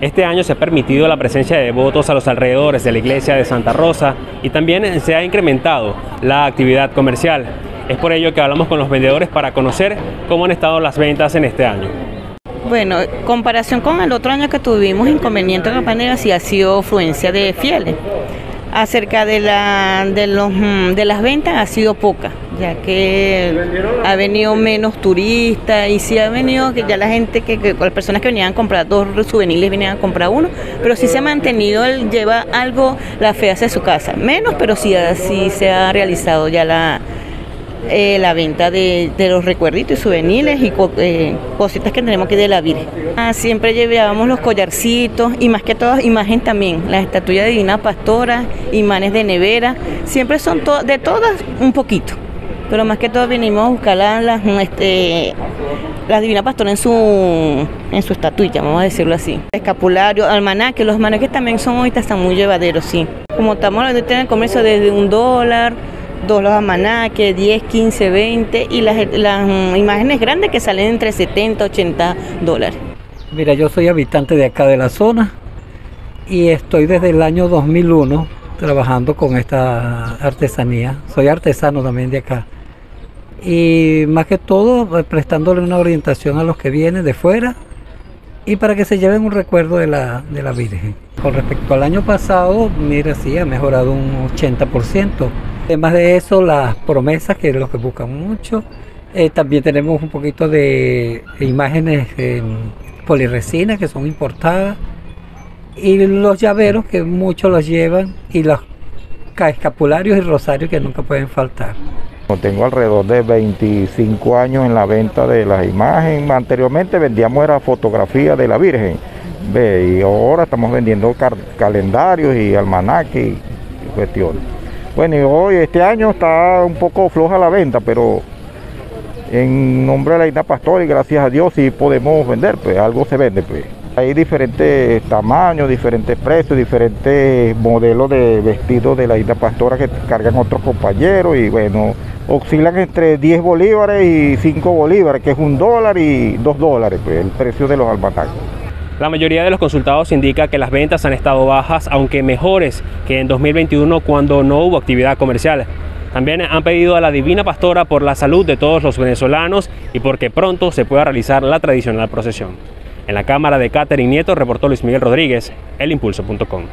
Este año se ha permitido la presencia de devotos a los alrededores de la iglesia de Santa Rosa y también se ha incrementado la actividad comercial. Es por ello que hablamos con los vendedores para conocer cómo han estado las ventas en este año. Bueno, comparación con el otro año que tuvimos inconveniente en la pandemia, sí ha sido afluencia de fieles. Acerca de, la, de, los, mm, de las ventas ha sido poca, ya que ha venido menos turistas y sí ha venido que ya la gente, que, que las personas que venían a comprar dos souvenirs venían a comprar uno, pero sí se ha mantenido, el, lleva algo la fe hacia su casa, menos, pero sí, sí se ha realizado ya la, eh, la venta de, de, los recuerditos y souvenirs y eh, cositas que tenemos aquí de la Virgen. Ah, siempre llevábamos los collarcitos y más que todo imagen también, las estatuillas de Divina Pastora, imanes de nevera, siempre son to de todas un poquito, pero más que todo venimos a buscar las, las, este, la Divina Pastora en su, en su estatuilla, vamos a decirlo así. Escapulario, almanaque, los almanaques también son ahorita están muy llevaderos, sí. Como estamos en el comercio desde un dólar, dos los almanaques, 10, 15, 20 y las, las um, imágenes grandes que salen entre 70, 80 dólares. Mira, yo soy habitante de acá de la zona y estoy desde el año 2001 trabajando con esta artesanía. Soy artesano también de acá. Y más que todo eh, prestándole una orientación a los que vienen de fuera y para que se lleven un recuerdo de la, de la Virgen. Con respecto al año pasado, mira, sí, ha mejorado un 80%. Además de eso, las promesas, que es lo que buscan mucho. Eh, también tenemos un poquito de imágenes en poliresina que son importadas. Y los llaveros que muchos los llevan. Y los escapularios y rosarios que nunca pueden faltar. Tengo alrededor de 25 años en la venta de las imágenes. Anteriormente vendíamos era fotografía de la Virgen. Ve, y ahora estamos vendiendo calendarios y almanaques y cuestiones. Bueno, y hoy, este año está un poco floja la venta, pero en nombre de la Isla Pastor y gracias a Dios sí podemos vender, pues algo se vende, pues. Hay diferentes tamaños, diferentes precios, diferentes modelos de vestidos de la Isla Pastora que cargan otros compañeros y bueno, oscilan entre 10 bolívares y 5 bolívares, que es un dólar y 2 dólares, pues el precio de los almanacos. La mayoría de los consultados indica que las ventas han estado bajas, aunque mejores que en 2021 cuando no hubo actividad comercial. También han pedido a la Divina Pastora por la salud de todos los venezolanos y porque pronto se pueda realizar la tradicional procesión. En la cámara de Catherine Nieto reportó Luis Miguel Rodríguez, elimpulso.com.